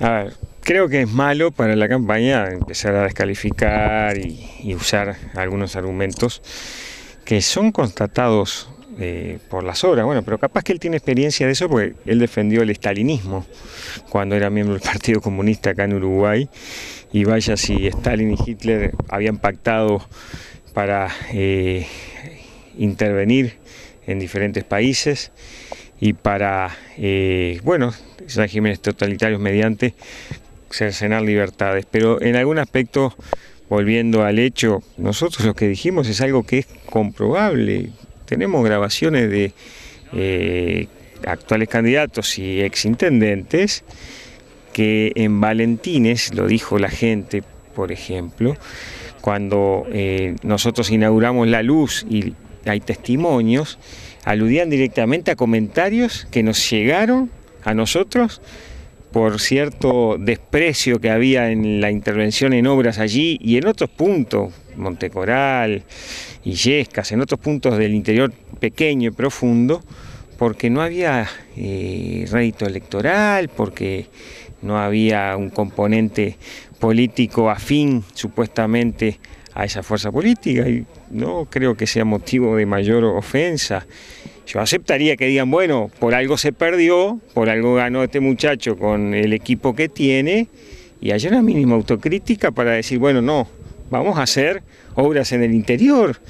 A ver, creo que es malo para la campaña empezar a descalificar y, usar algunos argumentos que son constatados eh, por las obras. Bueno, pero capaz que él tiene experiencia de eso porque él defendió el estalinismo cuando era miembro del Partido Comunista acá en Uruguay. Y vaya si Stalin y Hitler habían pactado para eh, intervenir en diferentes países y para, eh, bueno, regímenes totalitarios mediante cercenar libertades. Pero en algún aspecto, volviendo al hecho, nosotros lo que dijimos es algo que es comprobable. Tenemos grabaciones de eh, actuales candidatos y exintendentes que en Valentines, lo dijo la gente, por ejemplo, cuando eh, nosotros inauguramos la luz y hay testimonios, aludían directamente a comentarios que nos llegaron a nosotros por cierto desprecio que había en la intervención en obras allí y en otros puntos, Montecoral, Illescas, en otros puntos del interior pequeño y profundo, porque no había eh, rédito electoral, porque no había un componente político afín supuestamente a esa fuerza política y no creo que sea motivo de mayor ofensa. Yo aceptaría que digan, bueno, por algo se perdió, por algo ganó este muchacho con el equipo que tiene, y haya una mínima autocrítica para decir, bueno, no, vamos a hacer obras en el interior.